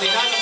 Caminando,